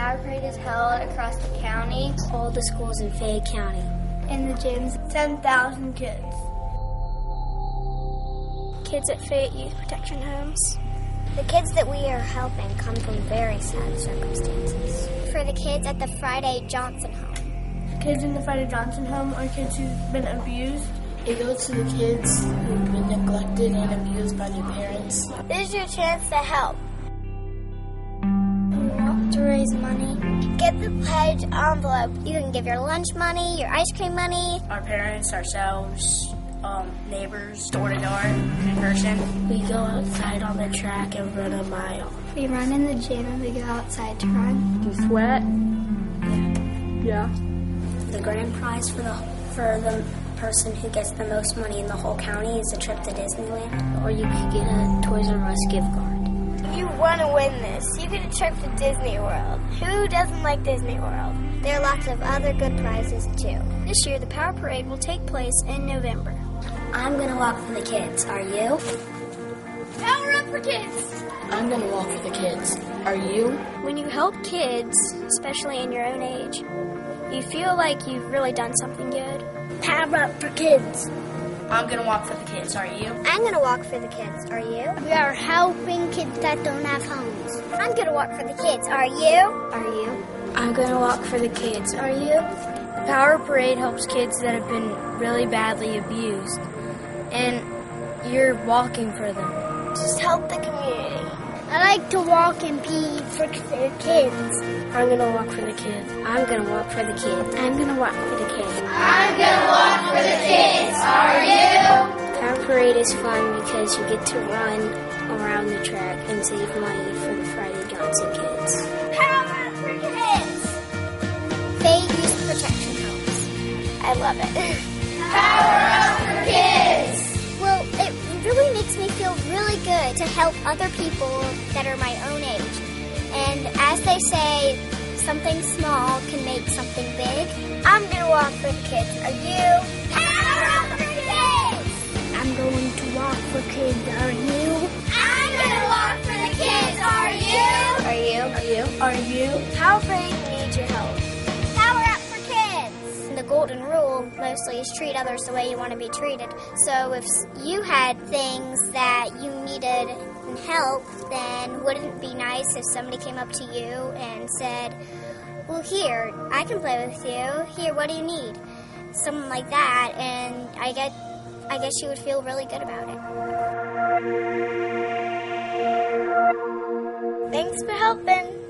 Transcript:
Power Parade is held across the county. All the schools in Fayette County. In the gyms, 10,000 kids. Kids at Fayette Youth Protection Homes. The kids that we are helping come from very sad circumstances. For the kids at the Friday Johnson home. Kids in the Friday Johnson home are kids who've been abused. It goes to the kids who've been neglected and abused by their parents. This is your chance to help. To raise money. Get the pledge envelope. You can give your lunch money, your ice cream money. Our parents, ourselves, um, neighbors, door to door, in person. We go outside on the track and run a mile. We run in the gym and we go outside to run. Do you sweat? Yeah. The grand prize for the for the person who gets the most money in the whole county is a trip to Disneyland, or you could get a Toys R Us gift card. You want to win this. You get a trip to Disney World. Who doesn't like Disney World? There are lots of other good prizes too. This year, the Power Parade will take place in November. I'm gonna walk for the kids. Are you? Power up for kids! I'm gonna walk for the kids. Are you? When you help kids, especially in your own age, you feel like you've really done something good. Power up for kids. I'm gonna walk for the kids. Are you? I'm gonna walk for the kids. Are you? We are helping kids that don't have homes. I'm gonna walk for the kids. Are you? Are you? I'm gonna walk for the kids. Are you? The Power Parade helps kids that have been really badly abused, and you're walking for them. Just help the community. I like to walk and be for the kids. I'm gonna walk for the kids. I'm gonna walk for the kids. I'm gonna walk for the kids. I'm gonna walk for the kids. Are you? Power Parade is fun because you get to run around the track and save money for the Friday Johnson kids. Power up for kids. Fayette Youth Protection Homes. I love it. Power up for kids. Well, it really makes me feel really good to help other people that are my own age. And as they say, something small can make something big. I'm gonna walk for the kids. Are you? are you? How afraid need your help? Power up for kids! The golden rule mostly is treat others the way you want to be treated. So if you had things that you needed help, then wouldn't it be nice if somebody came up to you and said, Well, here, I can play with you. Here, what do you need? Something like that, and I get, I guess you would feel really good about it. Thanks for helping.